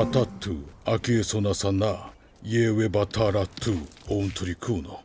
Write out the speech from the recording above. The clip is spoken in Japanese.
アタトゥ、アキエソナサナ、イエウェバタラトゥ、オントリクーノ。